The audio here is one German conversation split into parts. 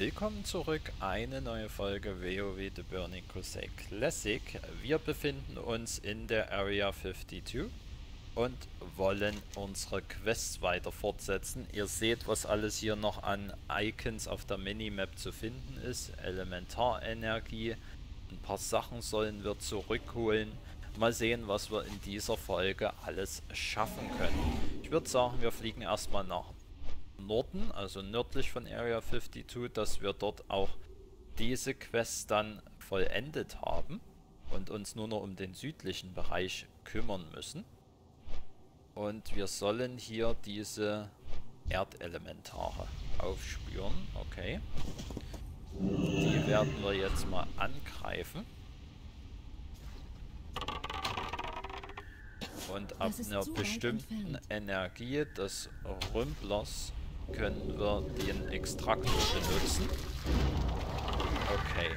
Willkommen zurück, eine neue Folge WoW The Burning Crusade Classic. Wir befinden uns in der Area 52 und wollen unsere Quests weiter fortsetzen. Ihr seht, was alles hier noch an Icons auf der Minimap zu finden ist. Elementarenergie, ein paar Sachen sollen wir zurückholen. Mal sehen, was wir in dieser Folge alles schaffen können. Ich würde sagen, wir fliegen erstmal nach Norden, also nördlich von Area 52, dass wir dort auch diese Quest dann vollendet haben und uns nur noch um den südlichen Bereich kümmern müssen. Und wir sollen hier diese Erdelementare aufspüren. Okay. Die werden wir jetzt mal angreifen. Und ab einer bestimmten Energie des Rümplers können wir den Extraktor benutzen. Okay.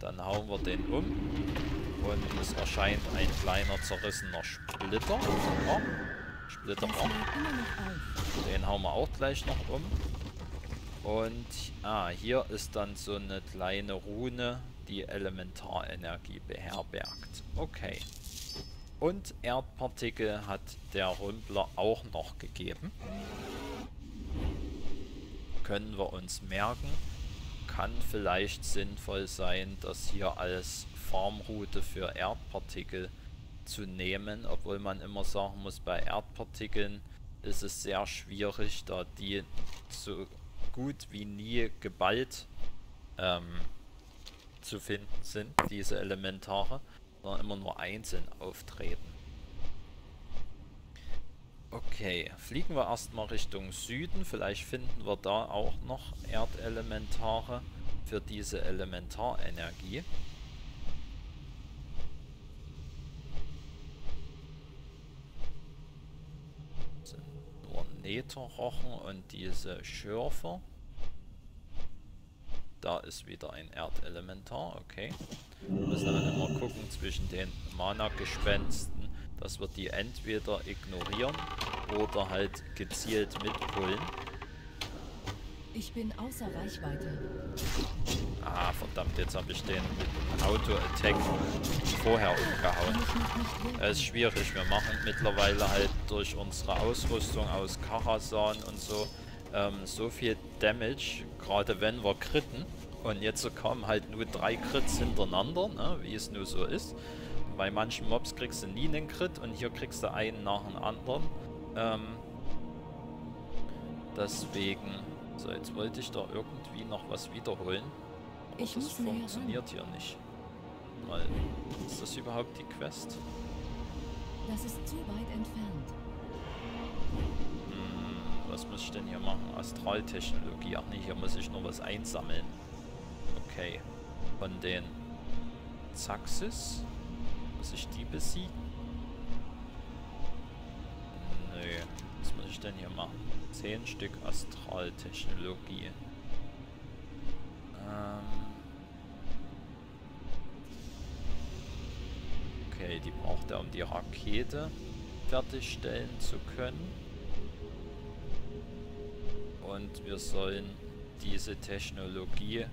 Dann hauen wir den um. Und es erscheint ein kleiner zerrissener Splitter. Oh, Splitter. Oh. Den hauen wir auch gleich noch um. Und ah, hier ist dann so eine kleine Rune, die Elementarenergie beherbergt. Okay. Und Erdpartikel hat der Rümpler auch noch gegeben können wir uns merken. Kann vielleicht sinnvoll sein, das hier als Farmroute für Erdpartikel zu nehmen, obwohl man immer sagen muss, bei Erdpartikeln ist es sehr schwierig, da die so gut wie nie geballt ähm, zu finden sind, diese Elementare, sondern immer nur einzeln auftreten. Okay, fliegen wir erstmal Richtung Süden. Vielleicht finden wir da auch noch Erdelementare für diese Elementarenergie. Das sind nur Netherrochen und diese Schürfer. Da ist wieder ein Erdelementar, okay. Wir müssen dann immer gucken zwischen den Mana-Gespensten dass wir die entweder ignorieren oder halt gezielt mitpullen. Ich bin außer Reichweite. Ah, verdammt, jetzt habe ich den Auto-Attack vorher umgehauen. Es ist schwierig, wir machen mittlerweile halt durch unsere Ausrüstung aus Karasan und so ähm, so viel Damage, gerade wenn wir kritten. Und jetzt kommen halt nur drei Crits hintereinander, ne, wie es nur so ist. Bei manchen Mobs kriegst du nie einen Crit und hier kriegst du einen nach dem anderen. Ähm, deswegen... So, jetzt wollte ich da irgendwie noch was wiederholen. Aber ich das funktioniert hier nicht. Mal, ist das überhaupt die Quest? Das ist zu weit entfernt. Was muss ich denn hier machen? Astraltechnologie. Ach nee, hier muss ich nur was einsammeln. Okay. Von den Zaxis. Muss ich die besiegen? Nö. Was muss ich denn hier machen? 10 Stück Astraltechnologie. Ähm okay, die braucht er, um die Rakete fertigstellen zu können. Und wir sollen diese Technologie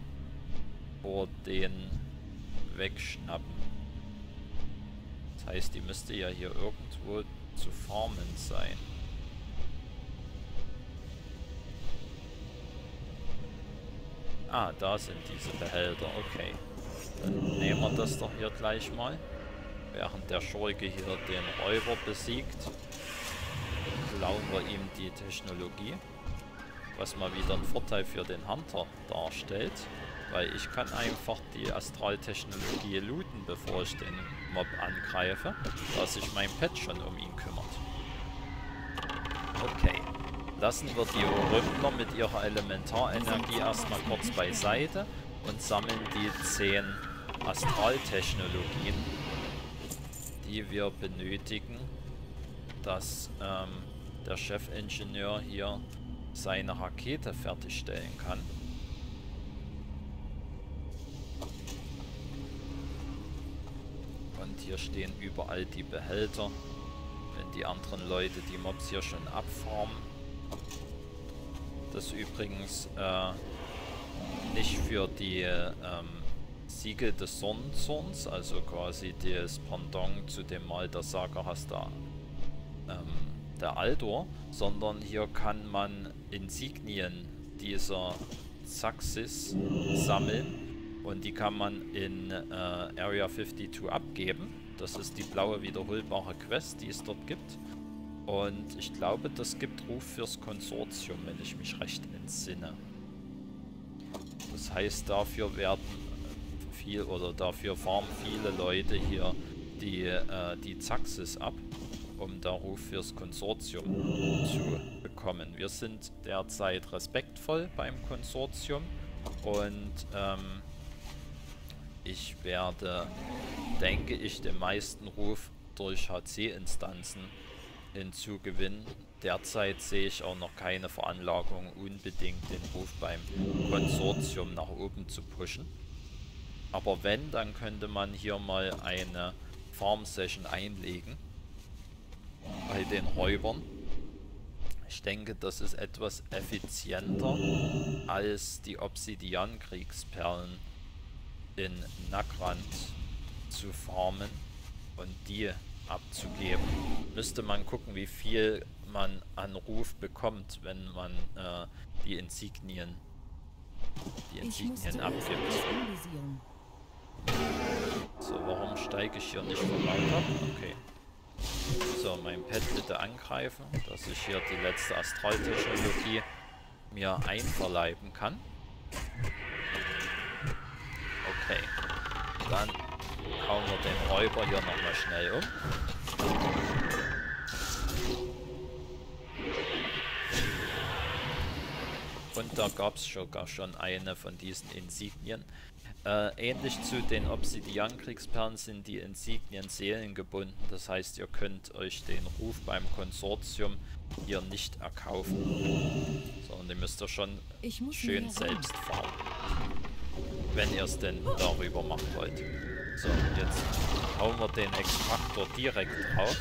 vor den wegschnappen. Das heißt, die müsste ja hier irgendwo zu farmen sein. Ah, da sind diese Behälter, okay. Dann nehmen wir das doch hier gleich mal. Während der Schurke hier den Räuber besiegt, klauen wir ihm die Technologie. Was mal wieder ein Vorteil für den Hunter darstellt. Weil ich kann einfach die Astraltechnologie looten, bevor ich den Mob angreife, da sich mein Pet schon um ihn kümmert. Okay. Lassen wir die Rümpler mit ihrer Elementarenergie erstmal kurz beiseite und sammeln die 10 Astraltechnologien, die wir benötigen, dass ähm, der Chefingenieur hier seine Rakete fertigstellen kann. hier stehen überall die Behälter. Wenn die anderen Leute die Mobs hier schon abfarmen. Das übrigens äh, nicht für die ähm, Siegel des Sonnenzorns, also quasi das Pendant zu dem Mal der Saga hast da ähm, der Aldor, sondern hier kann man Insignien dieser Saxis sammeln und die kann man in äh, Area 52 abgeben. Das ist die blaue wiederholbare Quest, die es dort gibt. Und ich glaube, das gibt Ruf fürs Konsortium, wenn ich mich recht entsinne. Das heißt, dafür werden viel oder dafür farmen viele Leute hier die, äh, die Zaxis ab, um da Ruf fürs Konsortium zu bekommen. Wir sind derzeit respektvoll beim Konsortium und ähm, ich werde, denke ich, den meisten Ruf durch HC-Instanzen hinzugewinnen. Derzeit sehe ich auch noch keine Veranlagung, unbedingt den Ruf beim Konsortium nach oben zu pushen. Aber wenn, dann könnte man hier mal eine Farm-Session einlegen bei den Räubern. Ich denke, das ist etwas effizienter als die Obsidian-Kriegsperlen in Nagrand zu farmen und die abzugeben. Müsste man gucken, wie viel man an Ruf bekommt, wenn man äh, die Insignien, die Insignien abgibt. So, warum steige ich hier nicht weiter? Okay. So, mein Pet bitte angreifen, dass ich hier die letzte Astraltechnologie mir einverleiben kann. Okay. Dann hauen wir den Räuber hier nochmal schnell um. Und da gab es sogar schon eine von diesen Insignien. Äh, ähnlich zu den Obsidian-Kriegsperlen sind die Insignien seelengebunden. Das heißt, ihr könnt euch den Ruf beim Konsortium hier nicht erkaufen. Sondern den müsst ihr schon schön selbst farmen. Wenn ihr es denn darüber machen wollt. So, jetzt hauen wir den Extraktor direkt drauf.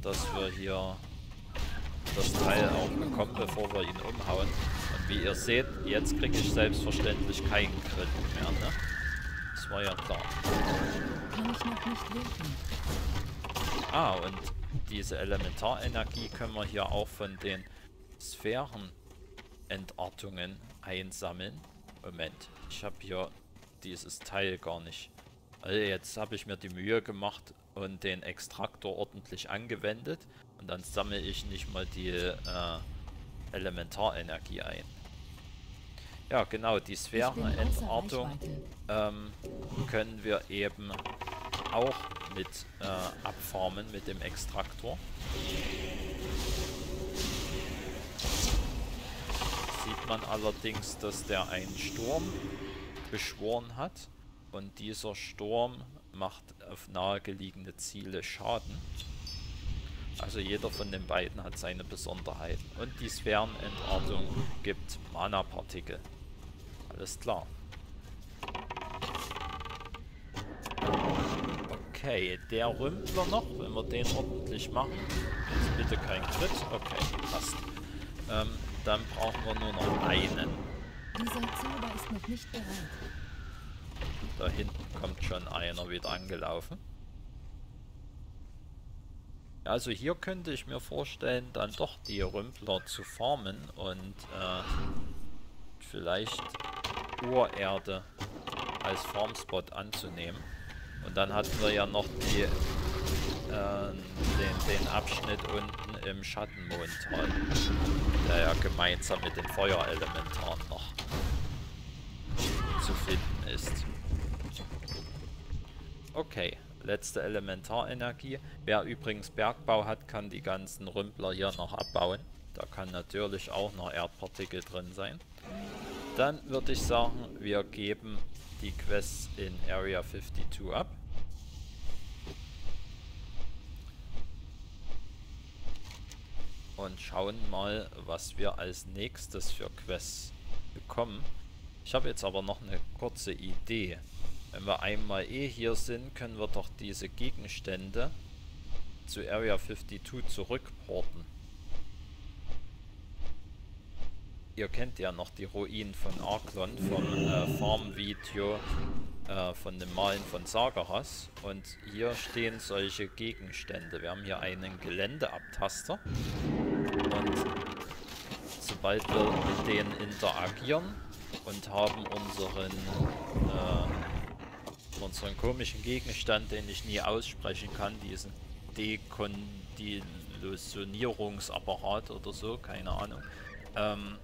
Dass wir hier das Teil auch bekommen, bevor wir ihn umhauen. Wie ihr seht, jetzt kriege ich selbstverständlich keinen Crit mehr, ne? Das war ja klar. Kann ich noch nicht wirken. Ah, und diese Elementarenergie können wir hier auch von den Sphärenentartungen einsammeln. Moment, ich habe hier dieses Teil gar nicht. Also jetzt habe ich mir die Mühe gemacht und den Extraktor ordentlich angewendet. Und dann sammle ich nicht mal die äh, Elementarenergie ein. Ja, genau, die Sphärenentartung ähm, können wir eben auch mit äh, abfarmen mit dem Extraktor. Sieht man allerdings, dass der einen Sturm beschworen hat und dieser Sturm macht auf nahegelegene Ziele Schaden. Also jeder von den beiden hat seine Besonderheiten. Und die Sphärenentartung gibt Mana-Partikel. Alles klar. Okay, der Rümpler noch, wenn wir den ordentlich machen. Jetzt bitte kein Crit. Okay, passt. Ähm, dann brauchen wir nur noch einen. Dieser Zauber ist noch nicht bereit. Da hinten kommt schon einer wieder angelaufen. Also hier könnte ich mir vorstellen, dann doch die Rümpler zu farmen und äh, vielleicht Urerde als Farmspot anzunehmen. Und dann hatten wir ja noch die, äh, den, den Abschnitt unten im Schattenmondtal, der ja gemeinsam mit den Feuerelementaren noch zu finden ist. Okay, letzte Elementarenergie. Wer übrigens Bergbau hat, kann die ganzen Rümpler hier noch abbauen. Da kann natürlich auch noch Erdpartikel drin sein. Dann würde ich sagen, wir geben die Quests in Area 52 ab. Und schauen mal, was wir als nächstes für Quests bekommen. Ich habe jetzt aber noch eine kurze Idee. Wenn wir einmal eh hier sind, können wir doch diese Gegenstände zu Area 52 zurückporten. Ihr kennt ja noch die Ruinen von Arklon vom äh, Farm-Video äh, von dem Malen von Sageras. Und hier stehen solche Gegenstände. Wir haben hier einen Geländeabtaster. Und sobald wir mit denen interagieren und haben unseren, äh, unseren komischen Gegenstand, den ich nie aussprechen kann, diesen Dekondilusionierungsapparat oder so, keine Ahnung. Ähm,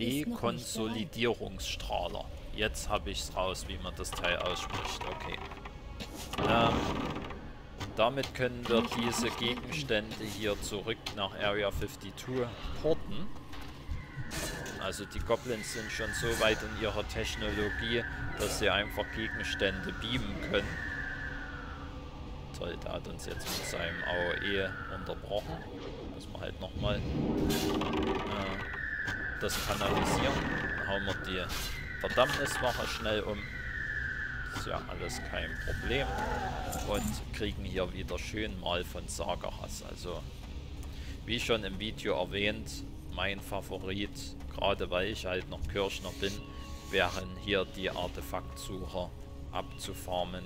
Dekonsolidierungsstrahler. Jetzt habe ich es raus, wie man das Teil ausspricht. Okay. Ähm, damit können wir diese Gegenstände hier zurück nach Area 52 porten. Also die Goblins sind schon so weit in ihrer Technologie, dass sie einfach Gegenstände beamen können. Toll, der hat uns jetzt mit seinem AOE unterbrochen. Müssen wir halt nochmal äh, das kanalisieren. Dann hauen wir die Verdammniswache schnell um. Ist ja alles kein Problem. Und kriegen hier wieder schön mal von Sageras. Also, wie schon im Video erwähnt, mein Favorit, gerade weil ich halt noch Kirchner bin, wären hier die Artefaktsucher abzufarmen.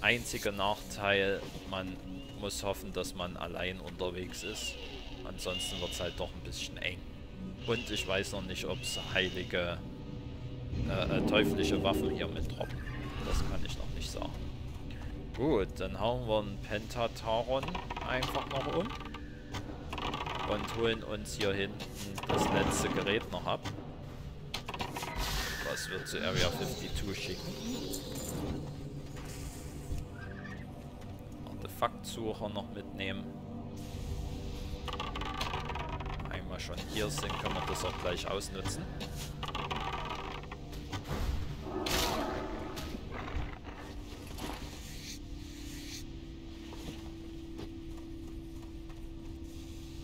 Einziger Nachteil, man muss hoffen, dass man allein unterwegs ist. Ansonsten wird es halt doch ein bisschen eng. Und ich weiß noch nicht, ob es heilige äh, äh, teuflische Waffen hier mit droppen. Das kann ich noch nicht sagen. Gut, dann hauen wir einen Pentataron einfach noch um. Und holen uns hier hinten das letzte Gerät noch ab. Was wir zu Area 52 schicken. Artefaktsucher noch mitnehmen. Schon hier sind, können wir das auch gleich ausnutzen.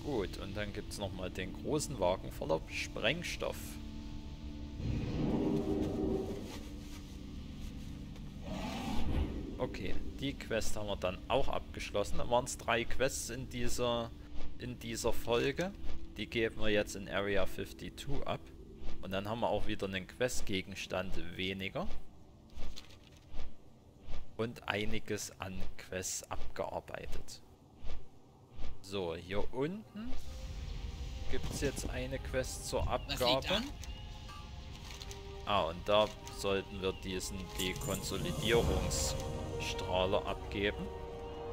Gut, und dann gibt es nochmal den großen Wagen voller Sprengstoff. Okay, die Quest haben wir dann auch abgeschlossen. Da waren es drei Quests in dieser, in dieser Folge. Die geben wir jetzt in Area 52 ab. Und dann haben wir auch wieder einen Quest-Gegenstand weniger. Und einiges an Quests abgearbeitet. So, hier unten gibt es jetzt eine Quest zur Abgabe. Ah, und da sollten wir diesen Dekonsolidierungsstrahler abgeben.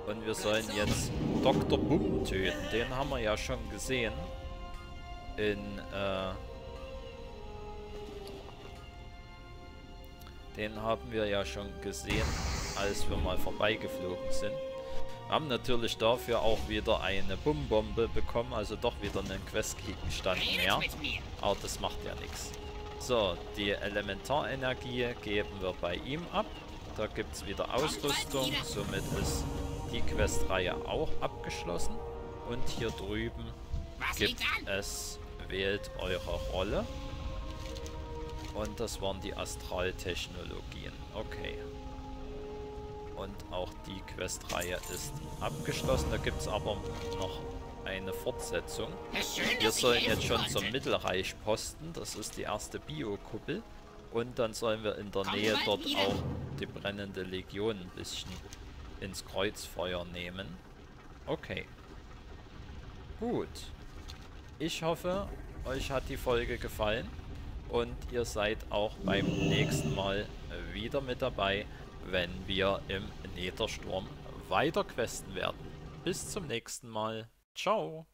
Und wir sollen jetzt Dr. Boom töten. Den haben wir ja schon gesehen. In, äh... Den haben wir ja schon gesehen, als wir mal vorbeigeflogen sind. Wir haben natürlich dafür auch wieder eine Bumbombe bekommen, also doch wieder einen Questgegenstand mehr. Aber das macht ja nichts. So, die Elementarenergie geben wir bei ihm ab. Da gibt es wieder Ausrüstung, somit ist die Questreihe auch abgeschlossen. Und hier drüben gibt es, wählt eure Rolle. Und das waren die Astraltechnologien. Okay. Und auch die Questreihe ist abgeschlossen. Da gibt es aber noch eine Fortsetzung. Wir sollen jetzt schon zum Mittelreich posten. Das ist die erste Bio-Kuppel. Und dann sollen wir in der Nähe dort auch die brennende Legion ein bisschen ins Kreuzfeuer nehmen. Okay. Gut. Ich hoffe, euch hat die Folge gefallen. Und ihr seid auch beim nächsten Mal wieder mit dabei wenn wir im Nethersturm weiter questen werden. Bis zum nächsten Mal. Ciao.